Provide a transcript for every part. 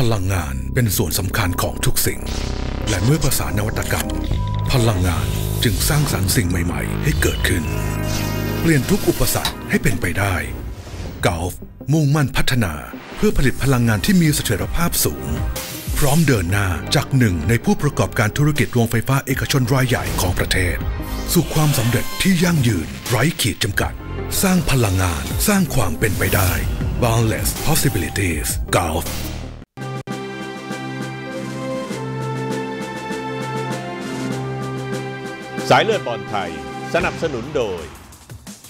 พลังงานเป็นส่วนสำคัญของทุกสิ่ง และเมื่อประสานนวัตกรรม พลังงานจึงสร้างสรรค์สิ่งใหม่ ๆ ให้เกิดขึ้น เปลี่ยนทุกอุปสรรคให้เป็นไปได้กอล์ฟมุ่งมั่นพัฒนาเพื่อผลิตพลังงานที่มีเสถียรภาพสูง พร้อมเดินหน้าจากหนึ่งในผู้ประกอบการธุรกิจโรงไฟฟ้าเอกชนรายใหญ่ของประเทศ สู่ความสำเร็จที่ยั่งยืนไร้ขีดจำกัด สร้างพลังงานสร้างความเป็นไปได้ boundless possibilities Golf สายเลือดบอลไทย สนับสนุนโดย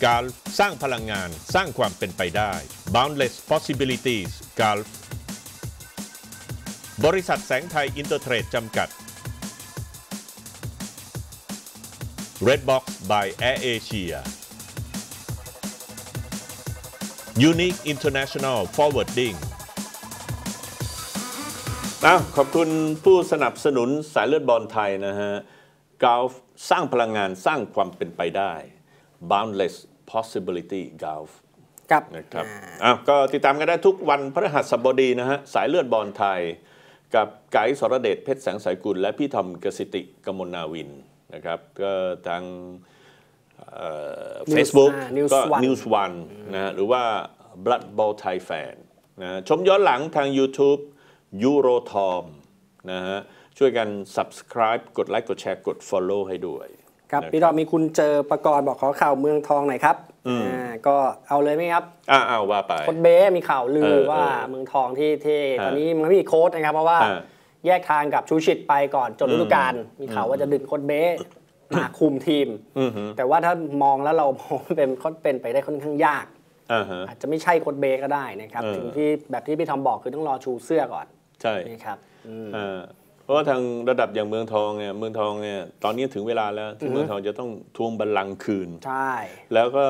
การสร้างพลังงานสร้างความเป็นไปได้ Boundless Possibilities Gulf บริษัทแสงไทยอินเตอร์เทรดจำกัด Redbox by Air Asia Unique International Forwarding อ้าวขอบคุณผู้สนับสนุนสายเลือดบอลไทยนะฮะกอล์ฟ สร้างพลังงานสร้างความเป็นไปได้ Boundless Possibility Golf ครับนะครับอ่าอ้าวก็ติดตามกันได้ทุกวันพฤหัสบดีนะฮะ สายเลือดบอลไทย กับไกด์สรเดชเพชรแสงสายกุล และพี่ทอมกสิติกมลนาวินนะครับ ก็ทางเฟซบุ๊กอ่า News ก็ One News One นะฮะหรือว่า Blood Ball Thai Fan นะฮะชมย้อนหลังทาง YouTube Eurotom นะฮะ ช่วยกัน subscribe กดไลค์กดแชร์กด follow ให้ด้วยครับนะพี่ดอกมีคุณเจอประกรณ์บอกขอข่าวเมืองทองหน่อยครับอ่าก็เอาเลยไหมครับอ้าวอ้าวว่าไปโค้ชเบ้มีข่าวลือเออว่าเออเมืองทองที่ที่ฮะตอนนี้มันไม่มีโค้ชนะครับ เพราะว่าฮะแยกทางกับชูร์ชิชไปก่อนจบฤดูกาลมีข่าวว่าจะดึงโค้ชเบ้มาคุมทีมอือฮึแต่ว่าถ้ามองแล้วเรามองเป็นโค้ชเป็นไปได้ค่อนข้างยากอ่าฮะอาจจะไม่ใช่โค้ชเบ้ก็ได้นะครับเออถึงที่แบบที่พี่ทอมบอกคือต้องรอชูเสื้อก่อนใช่นะครับอืมอ่า เพราะว่าทางระดับอย่างเมืองทองเนี่ยเมืองทองเนี่ยตอนนี้ถึงเวลาแล้วที่เมืองทองจะต้องทวงบัลลังก์คืน ใช่ แล้วก็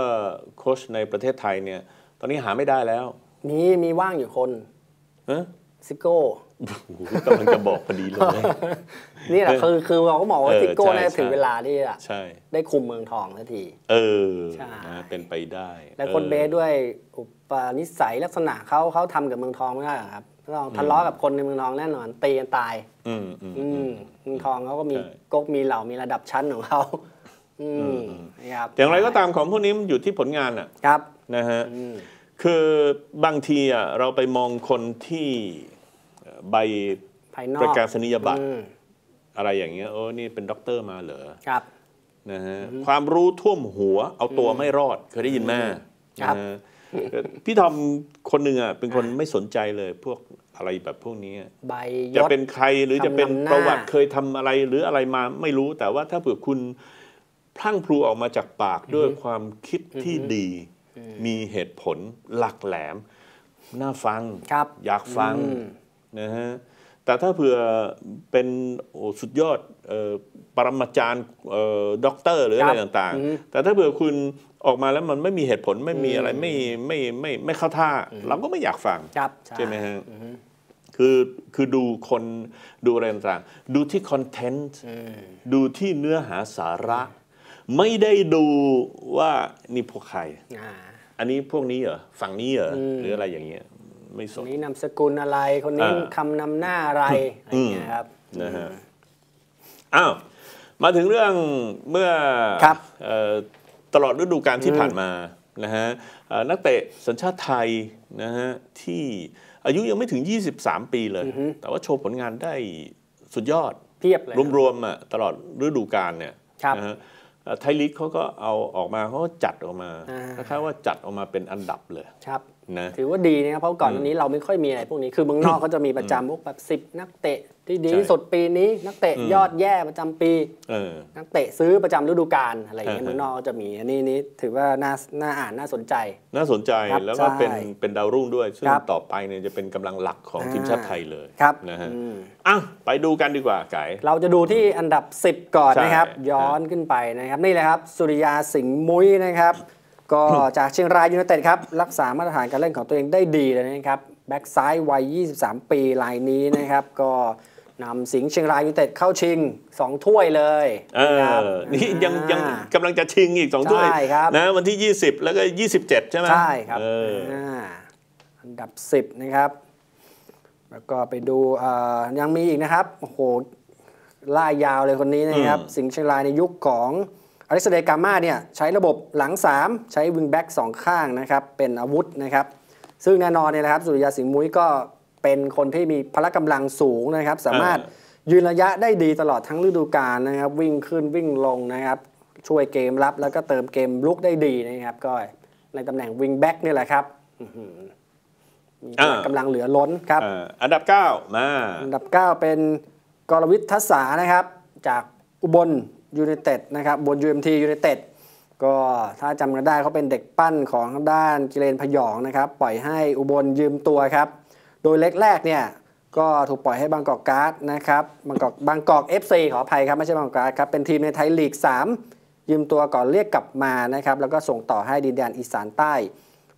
โค้ชในประเทศไทยเนี่ย ตอนนี้หาไม่ได้แล้วมีมีว่างอยู่คนฮะซิโก้โอ้โหกำลังจะบอกพอดีเลย นี่แหละคือคือเราก็มองว่าเออซิโก้ใช่น่าจะถึงใช่เวลาที่จะใช่ได้คุมเมืองทองสักที เออใช่นะเป็นไปได้ และคนออเบสด้วยอุปนิสัยลักษณะเขาเขาทำกับเมืองทองไม่ได้หรอกครับ เราทะเลาะกับคนในเมืองทองแน่นอนตีกันตาย อืมอืมอืมเมืองทองเขาก็มีใช่ก๊กมีเหล่ามีระดับชั้นของเขาอืมนะครับอย่างไรก็ตามของพวกนี้มันอยู่ที่ผลงานอะครับนะฮะอืมคือบางทีอะเราไปมองคนที่เอ่อใบภายนอประกกาศนียบัตรอืมอะไรอย่างเงี้ยโอ้นี่เป็นด็อกเตอร์มาเหรอครับนะฮะความรู้ท่วมหัวเอาตัวไม่รอดเคยได้ยินไหมครับนะฮะ พี่ทอมคนหนึ่งอะเป็นคนไม่สนใจเลยพวกอะไรแบบพวกนี้ใบยจะศเป็นใครหรือจะเป็นคำนำหน้าประวัติเคยทำอะไรหรืออะไรมาไม่รู้แต่ว่าถ้าเผื่อคุณพลั่งพลูออกมาจากปากด้วยความคิดที่ดี มีเหตุผลหลักแหลม น่าฟังครับอยากฟังอืมนะฮะ แต่ถ้าเผื่อเป็นโอ้สุดยอดเอ่อปรมาจารย์เอ่อด็อกเตอร์หรืออะไรครับต่างอืมๆแต่ถ้าเผื่อคุณออกมาแล้วมันไม่มีเหตุผลไม่มีอะไรไม่ไม่ไม่ไม่เข้าท่า เราก็ไม่อยากฟังครับใช่ไหมฮะคือคือดูคนดูอะไรต่างๆดูที่คอนเทนต์ดูที่เนื้อหาสาระ ไม่ได้ดูว่านี่พวกใครอ่าอันนี้พวกนี้เหรอฝั่งนี้เหรอหรืออะไรอย่างเงี้ย ไม่สคนนนี้นามสกุลอะไรคนนี้อ่าคำนำหน้าอะไรอะไรอย่างเงี้ยครับนะฮะอ้าวมาถึงเรื่องเมื่อครับเอ่อตลอดฤดูกาลที่ผ่านมานะฮะเอ่อนักเตะสัญชาติไทยนะฮะที่อายุยังไม่ถึง 23 ปีเลย แต่ว่าโชว์ผลงานได้สุดยอดเพียบเลยรวมๆอะตลอดฤดูกาลเนี่ยครับนะฮะเอ่อไทยลีกเขาก็เอาออกมาเขาก็จัดออกมาอ่าคล้ายๆว่าจัดออกมาเป็นอันดับเลยครับ นะถือว่าดีนะครับเพราะก่อนหน้านี้เราไม่ค่อยมีอะไรพวกนี้คือเมืองนอกเขาจะมีประจำพวกแบบสิบนักเตะที่ดีที่สุดปีนี้นักเตะยอดแย่ประจำปีเออนักเตะซื้อประจำฤดูกาลอะไรอย่างเงี้ยอ่าฮะเมืองนอกก็จะมีอันนี้นี่ถือว่าน่าน่าอ่านน่าสนใจ น่าสนใจครับแล้วก็เป็นใช่เป็นดาวรุ่งด้วยซึ่งครับต่อไปเนี่ยจะเป็นกำลังหลักของอ่าทีมชาติไทยเลยครับนะฮะอืมอะไปดูกันดีกว่าไก่เราจะดูที่อันดับ 10 ก่อนใช่นะครับ ย้อนขึ้นไปนะครับนี่เลยครับสุริยาสิงห์มุ้ยนะครับ ก็จากเชียงรายยูไนเต็ดครับ รักษามาตรฐานการเล่นของตัวเองได้ดีเลยนะครับ แบ็กซ้ายวัย 23 ปีรายนี้นะครับ ก็นำสิงห์เชียงรายยูไนเต็ดเข้าชิง 2 ถ้วยเลยเอนะครับอนี่ยังยังอ่ากำลังจะชิงอีกสองถ้วยใช่ครับนะวันที่ 20 แล้วก็ 27 ใช่ไหมใช่ครับเออาอันดับ 10 นะครับ แล้วก็ไปดูเอ่อยังมีอีกนะครับโอ้โหล่ายาวเลยคนนี้นะครับ สิงห์เชียงรายในยุคของ อริสเดกามาเนี่ยใช้ระบบหลัง 3 ใช้วิงแบ็กสองข้างนะครับเป็นอาวุธนะครับซึ่งแน่นอนเนี่ยนะครับสุริยาสิงห์มุ้ยก็เป็นคนที่มีพละกำลังสูงนะครับ สามารถยืนระยะได้ดีตลอดทั้งฤดูกาลนะครับ วิ่งขึ้นวิ่งลงนะครับ ช่วยเกมรับแล้วก็เติมเกมรุกได้ดีนะครับก็ในตำแหน่งวิงแบ็กนี่แหละครับอื้อหือมีพละกำลังเหลือล้นครับอ่าอันดับ 9 มา อันดับ 9 เป็นกรวิชญ์ทะสานะครับ จากอุบล ยูไนเต็ดนะครับบน UMT ยูไนเต็ดก็ถ้าจำกันได้เขาเป็นเด็กปั้นของทางด้านกิเลนผยองนะครับ ปล่อยให้อุบลยืมตัวครับ โดยเล็กแรกเนี่ยก็ถูกปล่อยให้บางกอกการ์ดนะครับบางกอกบางกอก FC ขออภัยครับไม่ใช่บางกอกการ์ดครับเป็นทีมในไทยลีก 3 ยืมตัวก่อนเรียกกลับมานะครับแล้วก็ส่งต่อให้ดินแดนอีสานใต้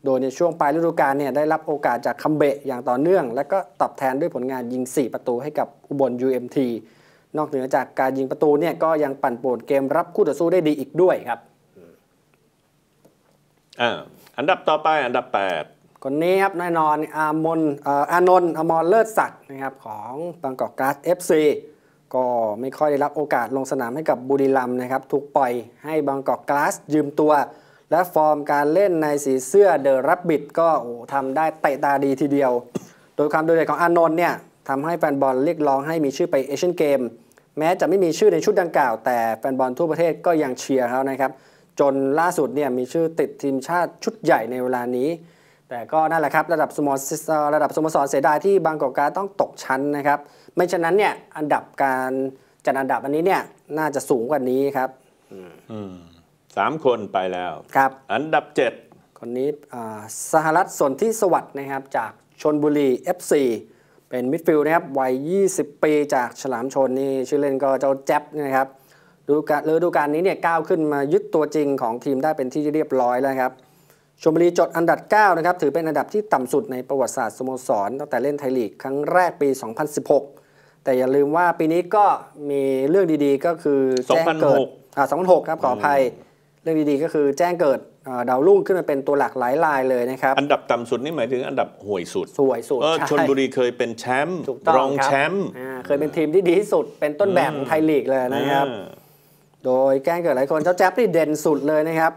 โดยในช่วงปลายฤดูกาลเนี่ยได้รับโอกาสจากคัมเบะอย่างต่อเนื่อง และก็ตอบแทนด้วยผลงานยิง 4 ประตูให้กับอุบล UMT นอกเหนือจากการยิงประตูเนี่ยก็ยังปั่นป่วนเกมรับคู่ต่อสู้ได้ดีอีกด้วยครับอ่าอันดับต่อไปอันดับคนนี้ครับแน่นอนอามนเอ่ออานนท์อมรเลิศศักดิ์นะครับของบางกอกกราส FC ก็ไม่ค่อยได้รับโอกาสลงสนามให้กับบุรีรัมย์นะครับถูกปล่อยให้บางกอกกล๊าสยืมตัว และฟอร์มการเล่นในสีเสื้อเดอะแรบบิทก็โอ้ทำได้เตะตาดีทีเดียว โดยความโดดเด่นของอานนท์เนี่ยทำให้แฟนบอลเรียกร้องให้มีชื่อไปเอเชียนเกมส์ แม้จะไม่มีชื่อในชุดดังกล่าว แต่แฟนบอลทั่วประเทศก็ยังเชียร์เขานะครับ จนล่าสุดเนี่ยมีชื่อติดทีมชาติชุดใหญ่ในเวลานี้ แต่ก็นั่นแหละครับระดับสโมสรระดับสโมสรเสียดายที่บางกอกการต้องตกชั้นนะครับ ไม่ฉะนั้นเนี่ยอันดับการจัดอันดับอันนี้เนี่ยน่าจะสูงกว่านี้ครับ8 3คนไปแล้วครับ อันดับ7คนนี้อ่าสหรัฐสนที่สวัสดิ์นะครับจากชนบุรี FC เป็นมิดฟิลด์นะครับวัย 20 ปีจากฉลามชนนี่ชื่อเล่นก็เจ้าแจ๊บนะครับดูการฤดูกาลนี้เนี่ยก้าวขึ้นมายึดตัวจริงของทีมได้เป็นที่เรียบร้อยแล้วครับชลบุรีจดอันดับ 9 นะครับ ถือเป็นอันดับที่ต่ำสุดในประวัติศาสตร์สโมสร ตั้งแต่เล่นไทยลีกครั้งแรกปี 2016 แต่อย่าลืมว่าปีนี้ก็มีเรื่องดีๆก็คือแจ้งเกิด2006อ่า2006 ครับขออภัย เรื่องดีๆก็คือแจ้งเกิดอ่า ดาวรุ่งขึ้นมาเป็นตัวหลักหลายรายเลยนะครับ อันดับต่ำสุดนี่หมายถึงอันดับห่วยสุดสวยสุดเออใช่ชนบุรีเคยเป็นแชมป์ถูกต้องรองครับแชมป์อ่าเคยเป็นทีมที่ดีที่สุดเป็นต้นแบบของไทยลีกเลยนะครับอ่าโดยแกล้งเกิดหลายคนเจ้าแจ๊บนี่เด่นสุดเลยนะครับ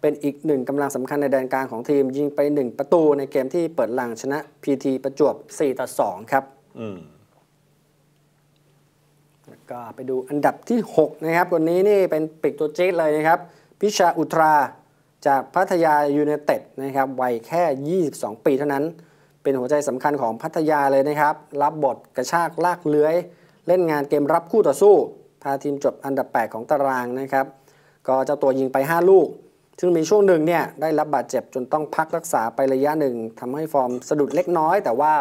เป็นอีกหนึ่งกำลังสำคัญในแดนกลางของทีมยิงไป 1 ประตูในเกมที่เปิดหลังชนะ PT ประจวบ4ต่อ2ครับอืมแล้วก็ไปดูอันดับที่ 6 นะครับคนนี้นี่เป็นปิกตัวจี๊ดเลยนะครับ พิชาอุตรา จากพัทยายูไนเต็ดนะครับวัยแค่ 22 ปีเท่านั้น เป็นหัวใจสำคัญของพัทยาเลยนะครับ รับบทกระชากลากเลื้อย เล่นงานเกมรับคู่ต่อสู้ พาทีมจบอันดับ 8 ของตารางนะครับ ก็เจ้าตัวยิงไป 5 ลูก ซึ่งมีช่วงหนึ่งเนี่ยได้รับบาดเจ็บจนต้องพักรักษาไประยะหนึ่งทำให้ฟอร์มสะดุดเล็กน้อย แต่ว่า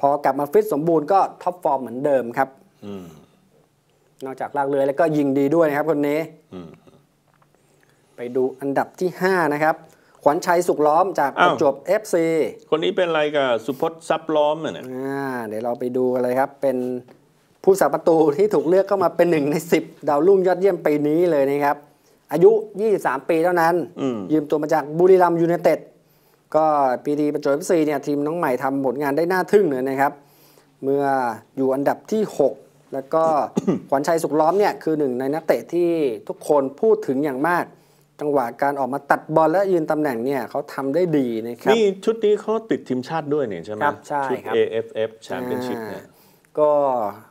พอกลับมาฟิตสมบูรณ์ก็ท็อปฟอร์มเหมือนเดิมครับอืมนอกจากลากเลื้อยแล้วก็ยิงดีด้วยนะครับคนนี้อืม ไปดูอันดับที่ 5 นะครับ ขวัญชัยสุขล้อมจากปอ้าวระจวบ FC คนนี้เป็นอะไรกับสุพจน์ซับล้อมอะเนี่ยอ่าเดี๋ยวเราไปดูกันเลยครับ เป็นผู้สาประตูที่ถูกเลือกเข้ามาเป็นหนึ่งใน 10 ดาวรุ่งยอดเยี่ยมปีนี้เลยนะครับ อายุ 23 ปีเท่านั้นอืมยืมตัวมาจากบุรีรัมย์ยูไนเต็ดก็ปีทีประจวบ FC เนี่ยทีมน้องใหม่ทำผลงานได้น่าทึ่งเลยนะครับ เมื่ออยู่อันดับที่ 6แล้วก็ขวัญชัยสุขล้อมเนี่ยคือหนึ่งในนักเตะที่ทุกคนพูดถึงอย่างมาก จังหวะการออกมาตัดบอลและยืนตำแหน่งเนี่ยเขาทำได้ดีนะครับนี่ชุดนี้เขาติดทีมชาติด้วยเนี่ยใช่ไหมครับใช่ชุดครับ AFF Championship เนี่ยก็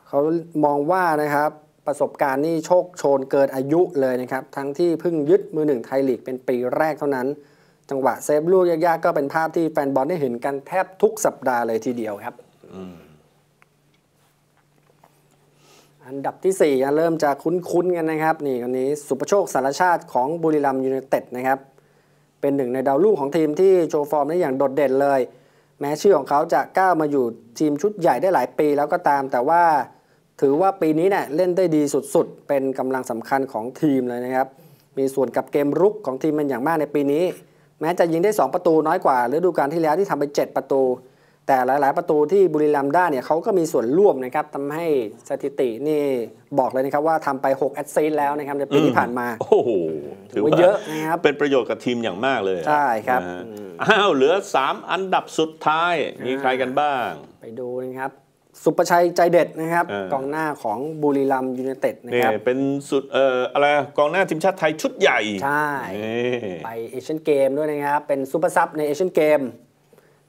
เขามองว่านะครับประสบการณ์นี่โชคโชนเกินอายุเลยนะครับ ทั้งที่เพิ่งยึดมือหนึ่งไทยลีกเป็นปีแรกเท่านั้น จังหวะเซฟลูกยากๆก็เป็นภาพที่แฟนบอลได้เห็นกันแทบทุกสัปดาห์เลยทีเดียวครับ อันดับที่4ี่เริ่มจะคุ้นๆกันนะครับนี่คนนี้สุประโชคสารชาติของบุรีรัมย์ยูไนเต็ดนะครับเป็นหนึ่งในดาวรุ่งของทีมที่โชว์ฟอร์มได้อย่างโดดเด่นเลย แม้ชื่อของเขาจะก้าวมาอยู่ทีมชุดใหญ่ได้หลายปีแล้วก็ตาม แต่ว่าถือว่าปีนี้เนี่ยเล่นได้ดีสุดๆ เป็นกำลังสำคัญของทีมเลยนะครับ มีส่วนกับเกมรุกของทีมเป็นอย่างมากในปีนี้ แม้จะยิงได้ 2 ประตูน้อยกว่าฤดูกาลที่แล้วที่ทำไป 7 ประตู แต่หลาย ๆ ประตูที่บุรีรัมย์ได้เนี่ยเขาก็มีส่วนร่วมนะครับทำให้สถิตินี่บอกเลยนะครับว่าทำไป 6 assist แล้วนะครับในปีที่ผ่านมา โอ้โหถือว่าเยอะนะครับเป็นประโยชน์กับทีมอย่างมากเลยใช่ครับนะฮะอ้าวเหลือ 3 อันดับสุดท้ายมีใครกันบ้าง ไปดูนะครับสุประชัยใจเด็ดนะครับเออกองหน้าของบุรีรัมย์ยูไนเต็ดนะนี่ครับเป็นสุดเอ่ออะไรกองหน้าทีมชาติไทยชุดใหญ่ ใช่นี่ไปเอเชียนเกมด้วยนะครับ เป็น super sub ในเอเชียนเกม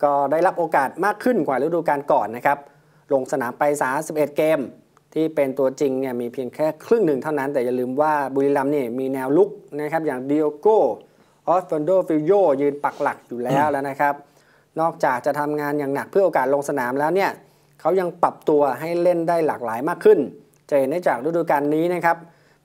ก็ได้รับโอกาสมากขึ้นกว่าฤดูกาลก่อนนะครับ ลงสนามไป 31 เกม ที่เป็นตัวจริงเนี่ยมีเพียงแค่ครึ่งหนึ่งเท่านั้น แต่อย่าลืมว่าบุรีรัมย์นี่มีแนวรุกนะครับอย่างดิโอโก้ ออสวัลโด้ ฟิลโญ่ยืนปักหลักอยู่แล้วแล้วนะครับ นอกจากจะทำงานอย่างหนักเพื่อโอกาสลงสนามแล้วเนี่ยเขายังปรับตัวให้เล่นได้หลากหลายมากขึ้น จะเห็นได้จากฤดูกาลนี้นะครับ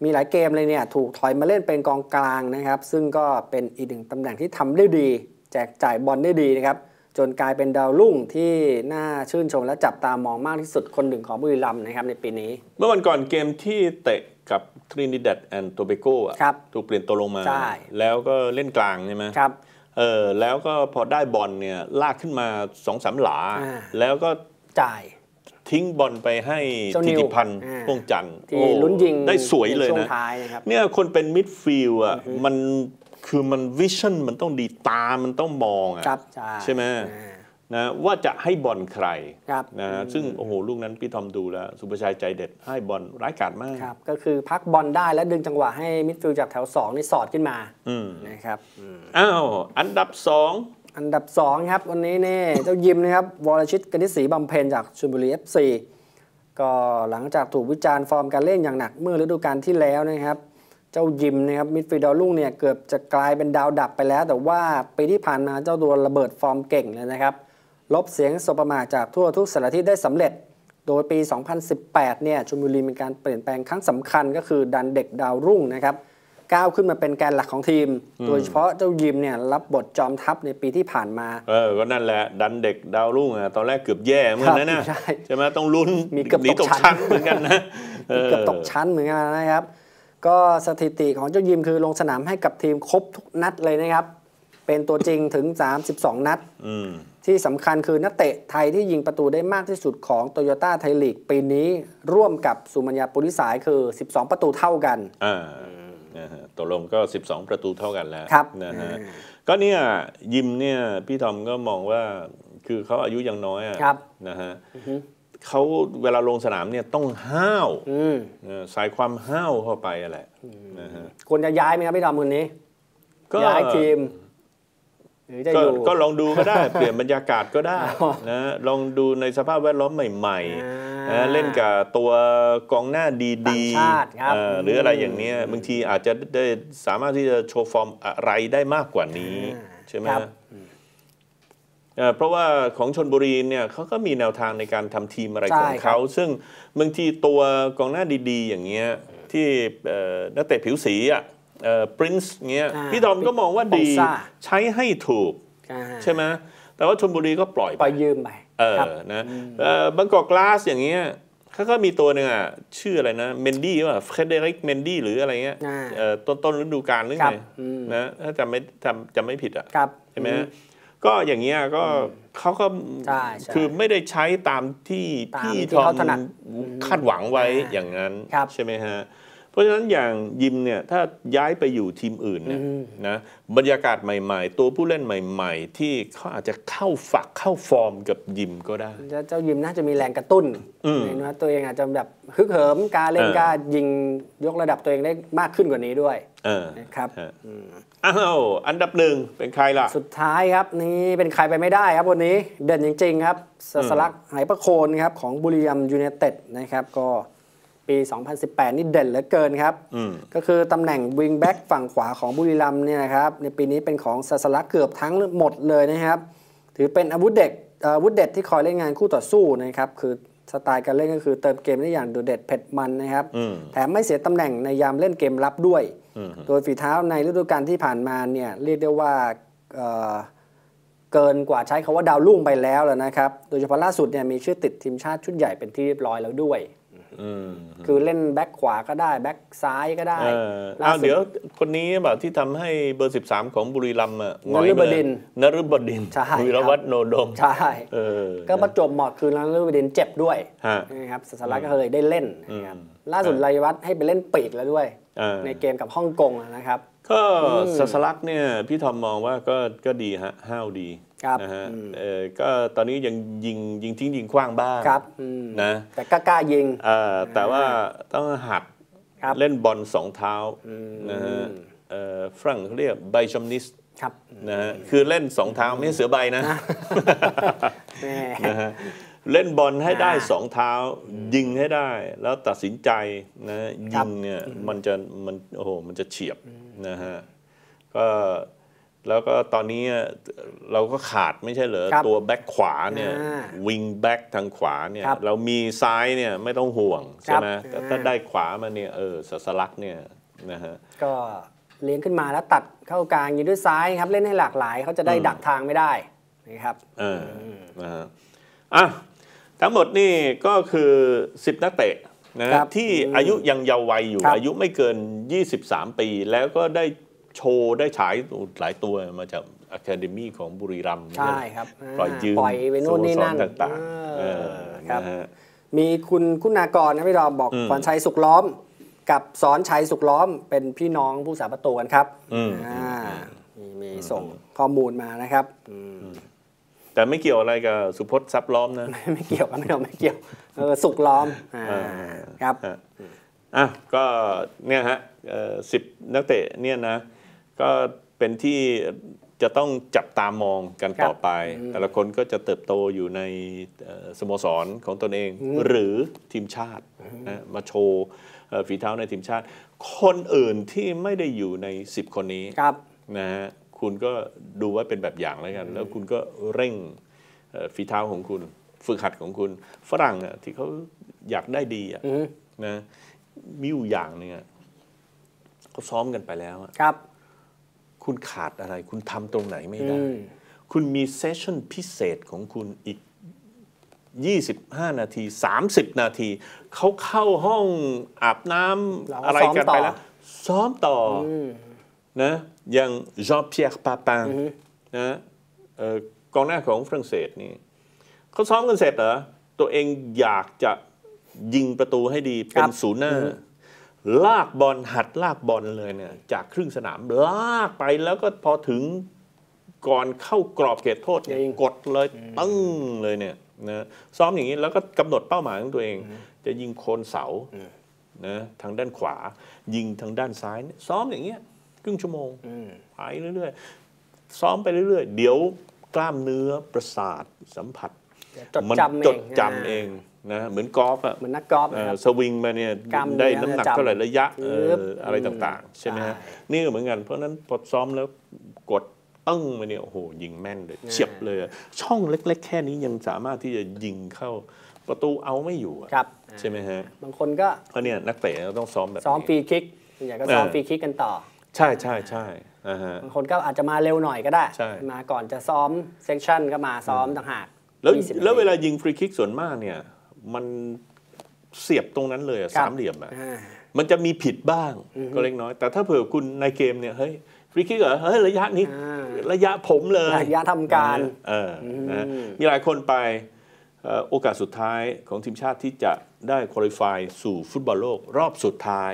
มีหลายเกมเลยเนี่ยถูกถอยมาเล่นเป็นกองกลางนะครับ ซึ่งก็เป็นอีกหนึ่งตำแหน่งที่ทำได้ดี แจกจ่ายบอลได้ดีนะครับ จนกลายเป็นดาวรุ่งที่น่าชื่นชมและจับตามองมากที่สุดคนหนึ่งของบุรีรัมย์นะครับในปีนี้ เมื่อวันก่อนเกมที่เตะกับทรินิดัดแอนด์โตเบโกอะครับถูกเปลี่ยนตัวลงมาใช่แล้วก็เล่นกลางใช่ไหมครับเออแล้วก็พอได้บอลเนี่ยลากขึ้นมาสองสามหลาอ่าแล้วก็จ่ายทิ้งบอลไปให้เจ้านิธิวติพันธ์อ่าพ่วงจันทร์ที่โอ้ลุ้นยิงได้สวยเลยในช่วงนะท้ายนะครับเนี่ยคนเป็นมิดฟิลด์อะมัน คือมัน vision มันต้องดีตามันต้องมองอะครับใช่ใช่ไหมอ่านะว่าจะให้บอลใครครับนะซึ่งโอ้โหลูกนั้นพี่ทอมดูแล้ว ศุภชัยใจเด็ดให้บอลร้ายกาจมาก ครับ ก็คือพักบอลได้แล้วดึงจังหวะให้มิดฟิลด์จากแถว2นี่สอดขึ้นมาอืมนะครับอืมอ้าวอันดับสองอันดับ2ครับ วันนี้เนี่ยเจ้ายิมนะครับวรชิตกนิษฐ์ศรีบำเพ็ญจากชลบุรี FC ก็หลังจากถูกวิจารณ์ฟอร์มการเล่นอย่างหนักเมื่อฤดูกาลที่แล้วนะครับเจ้ายิมนะครับมิดฟิลด์ดาวรุ่งเนี่ยเกือบจะกลายเป็นดาวดับไปแล้ว แต่ว่าปีที่ผ่านมาเจ้าตัวระเบิดฟอร์มเก่งเลยนะครับ ลบเสียงสบประมาทจากทั่วทุกสารทิศได้สำเร็จ โดยปี 2018 เนี่ยชลบุรีมีการเปลี่ยนแปลงครั้งสำคัญก็คือดันเด็กดาวรุ่งนะครับก้าวขึ้นมาเป็นแกนหลักของทีม โดยเฉพาะเจ้ายิมเนี่ยรับบทจอมทัพในปีที่ผ่านมา เออ ก็นั่นแหละ ดันเด็กดาวรุ่งอะตอนแรกเกือบแย่เหมือนกันนะใช่ใช่ไหมต้องลุ้นมีเกือบหนีตตกกชั้ชั้นนเหมือนกันนะเกือบตกชั้นเหมือนกันนะครับ ก็สถิติของเจ้ายิมคือลงสนามให้กับทีมครบทุกนัดเลยนะครับ เป็นตัวจริงถึง 32 นัดอืมที่สำคัญคือนักเตะไทยที่ยิงประตูได้มากที่สุดของโตโยต้าไทยลีกปีนี้ร่วมกับสุมัญญาปุริสายคือ 12 ประตูเท่ากันอ่านะฮะตกลงก็ 12 ประตูเท่ากันแล้วครับนะฮะอ่าก็เนี่ยยิมเนี่ยพี่ทอมก็มองว่าคือเขาอายุยังน้อยอะครับนะฮะ เขาเวลาลงสนามเนี่ยต้องห้าวอืมเออใส่ความห้าวเข้าไปอะไรนะฮะควรจะย้ายไหมครับพี่ดอมคนนี้ก็ย้ายทีมหรือจะก็อยู่ก็ลองดูก็ได้ เปลี่ยนบรรยากาศก็ได้อ๋อนะลองดูในสภาพแวดล้อมใหม่อ่าๆนะเล่นกับตัวกองหน้าดีต่างชาติครับเออหรืออะไรอย่างเนี้ยบางทีอาจจะได้สามารถที่จะโชว์ฟอร์มอะไรได้มากกว่านี้ ใช่ไหมครับ เอ่อเพราะว่าของชนบุรีเนี่ยเขาก็มีแนวทางในการทำทีมอะไรใช่ของเขา ซึ่งบางทีตัวกองหน้าดีๆ อย่างเงี้ยที่เอ่อนักเตะผิวสีอะปรินซ์เงี้ยอ่าพี่ทอมก็มองว่าดีปองซ่าใช้ให้ถูกอ่าใช่ไหมแต่ว่าชนบุรีก็ปล่อยปไปล่อยยืมไปเอครับอนะเอ่อบางกอกกลาสอย่างเงี้ยเขาก็มีตัวหนึ่งอะชื่ออะไรนะเมนดี้ว่าเฟรเดริกเมนดี้หรืออะไรเงี้ยอ่าเอ่อต้นต้นฤดูกาลหรือครัไงบอืมนะถ้าจำไม่จำจำไม่ผิดอะครับใช่ไหมฮะ ก็อย่างเงี้ยก็เขาก็ใช่ใช่คือไม่ได้ใช้ตามที่ตามพี่ที่ทอเขามถนัดคาดหวังไว้อ่าอย่างนั้นครับใช่ไหมฮะเพราะฉะนั้นอย่างยิมเนี่ยถ้าย้ายไปอยู่ทีมอื่นเนี่ยอืมนะบรรยากาศใหม่ ๆ ตัวผู้เล่นใหม่ ๆ ที่เขาอาจจะเข้าฝักเข้าฟอร์มกับยิมก็ได้ เจ้าเจ้ายิมน่าจะมีแรงกระตุ้นอืมเห็นว่าตัวเองอาจจะแบบฮึกเหิมกล้าเล่นเออกล้ายิงยกระดับตัวเองได้มากขึ้นกว่านี้ด้วยเออนะครับฮะ อ้าวอันดับหนึ่งเป็นใครล่ะ สุดท้ายครับนี่เป็นใครไปไม่ได้ครับวันนี้เด่นจริงๆครับศศลักษณ์ ไหประโคนครับของบุรีรัมย์ยูไนเต็ดนะครับก็ปี 2018 นี่เด่นเหลือเกินครับอืมก็คือตำแหน่งวิงแบ็กฝั่งขวาของบุรีรัมย์เนี่ยนะครับในปีนี้เป็นของสสลักเกือบทั้งหมดเลยนะครับ ถือเป็นอาวุธเด็กอาวุธเด็ดที่คอยเล่นงานคู่ต่อสู้นะครับคือสไตล์การเล่นก็คือเติมเกมได้อย่างโดดเด็ดเผ็ดมันนะครับอืมแถมไม่เสียตำแหน่งในยามเล่นเกมรับด้วยอืม โดยฝีเท้าในฤดูกาลที่ผ่านมาเนี่ยเรียกได้ว่าเอ่อเกินกว่าใช้คาว่าดาวรุ่งไปแล้วแล้วนะครับ โดยเฉพาะล่าสุดเนี่ยมีชื่อติดทีมชาติชุดใหญ่เป็นที่เรียบร้อยแล้วด้วยอืมคือเล่นแบ็คขวาก็ได้ แบ็คซ้ายก็ได้เออล่าอ้าวสุดเดี๋ยวคนนี้แบบที่ทำให้เบอร์ 13 ของบุรีรัมย์อะหงอยนฤบดินนฤบดินใช่วีรวัฒน์โนดม ใช่เออก็ประจวบเหมาะคือลังลูกประเด็นเจ็บด้วยฮะนะครับสสลักก็เลยได้เล่นนะครับอืม ล่าสุดรายวัฒน์ให้ไปเล่นปีกแล้วด้วยเออในเกมกับฮ่องกงนะครับ ก็สัสลักเนี่ยพี่ทอมมองว่าก็ก็ดีฮะห้าวดีครับนะฮะอืมเออก็ตอนนี้ยังยิงยิงทิ้งยิงขว้างบ้างครับอืมนะแต่กล้าๆยิงเออแต่ว่าต้องหัดครับเล่นบอลสองเท้าอืมนะฮะเอ่อฝรั่งเขาเรียกไบชอมนิสครับนะฮะคือเล่นสองเท้าไม่ใช่เสือใบนะแม่นะฮะ เล่นบอลให้ได้อ่าสองเท้า ยิงให้ได้ แล้วตัดสินใจนะครัยิบงเนี่ยมันจะมันโอ้โหมันจะเฉียบนะฮะก็แล้วก็ตอนนี้เราก็ขาดไม่ใช่เหรอครับตัวแบ็คขวาเนี่ยอ่าวิงแบ็คทางขวาเนี่ยครับเรามีซ้ายเนี่ยไม่ต้องห่วง ใช่ไหมครับแต่ถ้าอ่าได้ขวามาเนี่ยเออสัสลักเนี่ยนะฮะก็เลี้ยงขึ้นมาแล้วตัดเข้ากลางยิงด้วยซ้ายครับ เล่นให้หลากหลายเขาจะได้ดักทางไม่ได้นะครับเออนะฮะอะ ทั้งหมดนี่ก็คือ 10 นักเตะนะครับที่อายุยังเยาว์วัยอยู่ครับอายุไม่เกิน 23 ปี แล้วก็ได้โชว์ได้ฉายหลายตัวมาจากอะคาเดมี่ของบุรีรัมย์ใช่ครับปล่อยยืมปล่อยไปนู่นนี่นั่นสโมสรต่างๆเอเอออครับนะฮะมีคุณคุณากรนะพี่ดอมบอกอืมพรชัยสุขล้อม กับสอนชัยสุขล้อมเป็นพี่น้องผู้สาประตูกันครับอืมอ่ามีมีส่งข้อมูลมานะครับอืม แต่ไม่เกี่ยวอะไรกับสุพจน์ซับล้อมนะไม่เกี่ยวกันไม่เอาไม่เกี่ยวเออสุขล้อมอ่าอ่าครับฮะอะก็เนี่ยฮะสิบนักเตะเนี่ยนะก็เป็นที่จะต้องจับตามองกันต่อไป แต่ละคนก็จะเติบโตอยู่ในเอ่อสโมสรของตนเอง หรือทีมชาตินะมาโชว์เอ่อฝีเท้าในทีมชาติ คนอื่นที่ไม่ได้อยู่ใน 10 คนนี้ครับนะฮะ คุณก็ดูไว่าเป็นแบบอย่างแล้วกัน แล้วคุณก็เร่งเอ่อฝีเท้าของคุณ ฝึกหัดของคุณ ฝรั่งอะที่เขาอยากได้ดีอะอืมนะมีอยู่อย่างหนึงอะเขาซ้อมกันไปแล้วอะครับ คุณขาดอะไร คุณทำตรงไหนไม่ได้อืมคุณมีเซสชั่นพิเศษของคุณอีก 25 นาที 30 นาที เขาเข้าห้องอาบน้เราำก็อะไรกันซ้อมต่อไปแล้ว ซ้อมต่อออืม นะอย่างจอ h เพียร์ปาปังนะเอ่อกองหน้าของฝรั่งเศสนี่เขาซ้อมกันเสร็จเหรอตัวเองอยากจะยิงประตูให้ดีเป็ครันบศูนย์หน้า ลากบอลหัดลากบอลเลยเนี่ย จากครึ่งสนามลากไปแล้วก็พอถึงก่อนเข้ากรอบเขตโทษเนี่ยยิงกดเลยตึ้งเลยเนี่ยนะซ้อมอย่างนี้แล้วก็กำหนดเป้าหมายของตัวเอง จะยิงโคนเสานะทางด้านขวา ยิงทางด้านซ้ายเนี่ยซ้อมอย่างเงี้ยค รึ่งชั่วโมงอืมไปเรื่อยๆ ซ้อมไปเรื่อยๆ เดี๋ยวกล้ามเนื้อประสาทสัมผัสจดมันจำเองจดจำเองนะเหมือนกอล์ฟอะเหมือนนักกอล์ฟเอ่นะอครับสวิงมาเนี่ยกล้ามเนื้อได้น้ำหนักจำเท่าไหร่ระยะเอ่อปึ๊บอะไรต่างๆ ใช่ไหมฮะใช่นี่ก็เหมือนกัน เพราะฉะนั้นพอซ้อมแล้วกดตึ้งมาเนี่ยโอ้โหยิงแม่นเลยเฉียบเลยอะช่องเล็ก ๆ แค่นี้ยังสามารถที่จะยิงเข้าประตูเอาไม่อยู่อะครับใช่ไหมฮะบางคนก็เพราะเนี่ยนักเตะต้องซ้อมแบบซ้อมฟรีนี้คิกส่วนใหญ่ก็ซ้อมเออฟรีคิกกันต่อ ใช่ใช่ใช่นะฮะบางคนก็อาจจะมาเร็วหน่อยก็ได้ใช่มาก่อนจะซ้อมเซสชั่นก็มาซ้อมต่างหากแล้ว20นาทีแล้วเวลายิงฟรีคิกส่วนมากเนี่ยมันเสียบตรงนั้นเลยอะครับสามเหลี่ยมอะอ่ามันจะมีผิดบ้างก็เล็กน้อย แต่ถ้าเผื่อคุณในเกมเนี่ยเฮ้ยฟรีคิกเหรอเฮ้ยระยะนี้อ่าระยะผมเลยระยะทำการเออนะมีหลายคนไปเอ่อโอกาสสุดท้ายของทีมชาติที่จะได้ qualify สู่ฟุตบอลโลกรอบสุดท้าย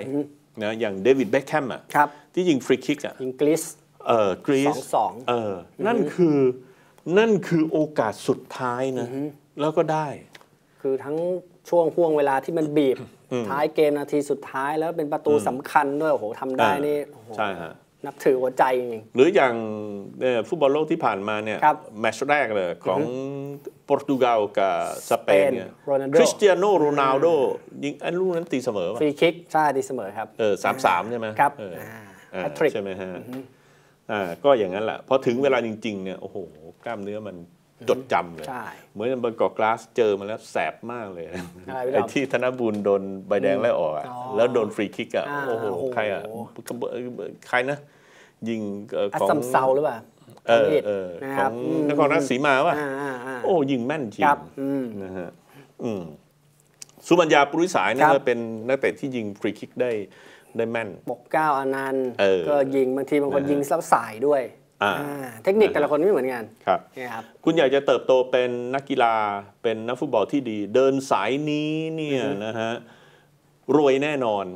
นะอย่างเดวิดเบคแฮมอะครับที่ยิงฟรีคิกอะอังกฤษเออกรีซสองเอออนั่นคือนั่นคือโอกาสสุดท้ายนะ แล้วก็ได้ คือทั้งช่วงห้วงเวลาที่มันบีบ ท้ายเกมนาทีสุดท้ายแล้วเป็นประตูสำคัญด้วยโอ้โหทำได้นี่โอ้โหใช่ฮะ นับถือหัวใจจริงหรืออย่างเอ่อฟุตบอลโลกที่ผ่านมาเนี่ยครับแมตช์แรกเลยของโปรตุเกสกับสเปนเนี่ยโรนัลโดคริสเตียโนโรนัลโดยิงไอ้ลูกนั้นตีเสมอๆป่ะฟรีคิกใช่ดีเสมอครับเออสามสามใช่ไหมครับเอออ่าอ่า hat-trick ใช่ไหมฮะอ่าก็อย่างนั้นแหละพอถึงเวลาจริง ๆ เนี่ยโอ้โหกล้ามเนื้อมัน จดจำเลยใช่เหมือนบนเกาะกลาสเจอมาแล้วแสบมากเลยอะไรพี่ดอมไอ้ที่ธนบุญโดนใบแดงไล่ออกอะอ๋อแล้วโดนฟรีคิกอะอ่าโอ้โหโอ้โหใครอะใครนะ ยิงเอ่ออัสของซัมเซาหรือเปล่าเออผิดเออนะขครัอบงอืมนครราชสีมาว่ะอ่าอ่าอ่าโอ้ยิงแม่นจริงครับอืมนะฮะอืมสุบัญญาปุริสายเนี่ยครับก็เป็นนักเตะที่ยิงฟรีคิกได้ได้แม่น ปกเกล้าอนันต์เออก็ยิงบางทีบางคนนะฮะยิงแล้วสายด้วยอ่าอ่า เทคนิคแต่ละคนไม่เหมือนกันครับนะครับ คุณอยากจะเติบโตเป็นนักกีฬาเป็นนักฟุตบอลที่ดี เดินสายนี้เนี่ยนะฮะรวยแน่นอน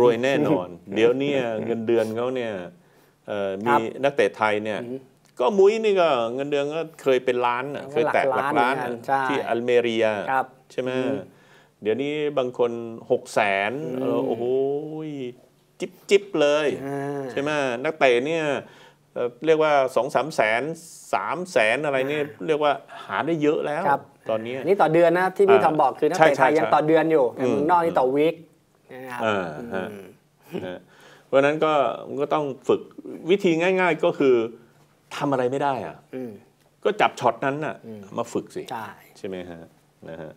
รวยแน่นอน เดี๋ยวเนี่ยเงินเดือนเขาเนี่ยเอ่อครัมีบนักเตะไทยเนี่ย ก็มุ้ยนี่ก็เงินเดือนก็เคยเป็นล้านน่ะเคยแตะหลักล้านหลักล้านเหมือนกัน่ะนใช่ที่อัลเมเรียครับใช่ไหมเดี๋ยวนี้บางคนหกแสนเออโอ้โหจิบจิบเลยอ่าใช่ไหมนักเตะเนี่ย เอ่อเรียกว่าสองสามแสนสามแสนอะไรเนี่ยเรียกว่าหาได้เยอะแล้วครับตอนนี้นี่ต่อเดือนนะที่พี่อ่าทอมบอกคือนักใช่เตะไทยใช่ยังต่อเดือนอยู่แต่อืมเมืองนอกนี่ต่อวีคนะครับอ่าฮะฮะเพราะฉะนั้นก็มันก็ต้องฝึกวิธีง่าย ๆ ก็คือทำอะไรไม่ได้อะอืมก็จับช็อตนั้นน่ะมาฝึกสิใช่ใช่ไหมฮะนะฮะ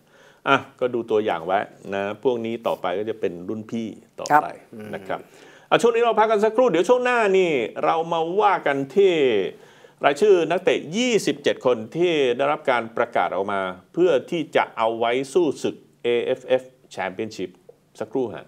อะก็ดูตัวอย่างไว้นะ พวกนี้ต่อไปก็จะเป็นรุ่นพี่ต่อไปนะครับ เอาช่วงนี้เราพักกันสักครู่เดี๋ยวช่วงหน้านี่เรามาว่ากันที่รายชื่อนักเตะ 27 คนที่ได้รับการประกาศออกมา เพื่อที่จะเอาไว้สู้ศึก AFF Championship สักครู่ฮะ